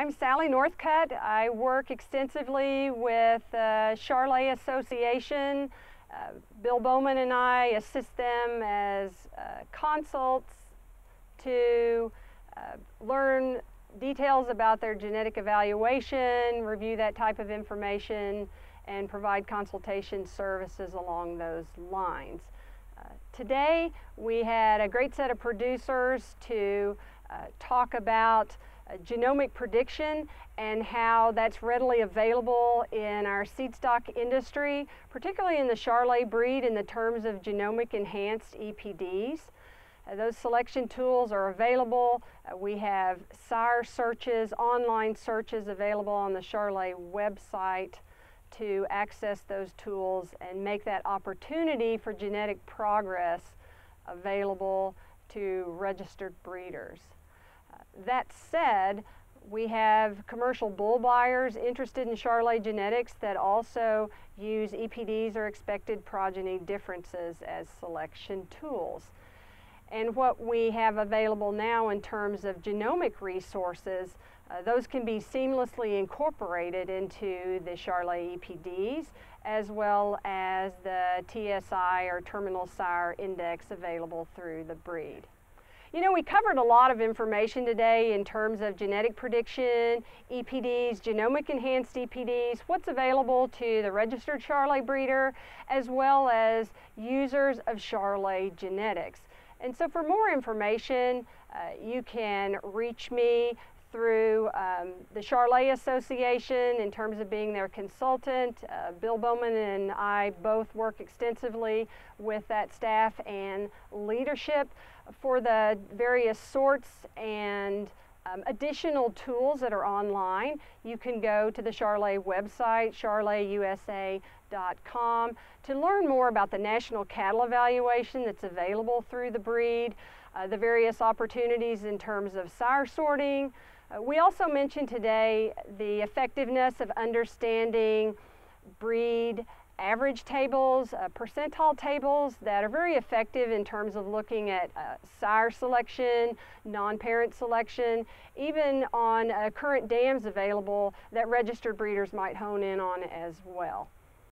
I'm Sally Northcutt. I work extensively with the Charolais Association. Uh, Bill Bowman and I assist them as uh, consults to uh, learn details about their genetic evaluation, review that type of information, and provide consultation services along those lines. Uh, today we had a great set of producers to uh, talk about uh, genomic prediction and how that's readily available in our seed stock industry, particularly in the Charolais breed in the terms of genomic enhanced EPDs. Uh, those selection tools are available. Uh, we have sire searches, online searches available on the Charolais website to access those tools and make that opportunity for genetic progress available to registered breeders. That said, we have commercial bull buyers interested in Charolais genetics that also use EPDs or expected progeny differences as selection tools. And what we have available now in terms of genomic resources, uh, those can be seamlessly incorporated into the Charolais EPDs as well as the TSI or terminal sire index available through the breed. You know, we covered a lot of information today in terms of genetic prediction, EPDs, genomic enhanced EPDs, what's available to the registered Charolais breeder, as well as users of Charolais genetics. And so for more information, uh, you can reach me through um, the Charolais Association in terms of being their consultant. Uh, Bill Bowman and I both work extensively with that staff and leadership for the various sorts and um, additional tools that are online. You can go to the Charolais website, charolaisusa.com, to learn more about the national cattle evaluation that's available through the breed, uh, the various opportunities in terms of sire sorting, uh, we also mentioned today the effectiveness of understanding breed average tables, uh, percentile tables that are very effective in terms of looking at uh, sire selection, non-parent selection, even on uh, current dams available that registered breeders might hone in on as well.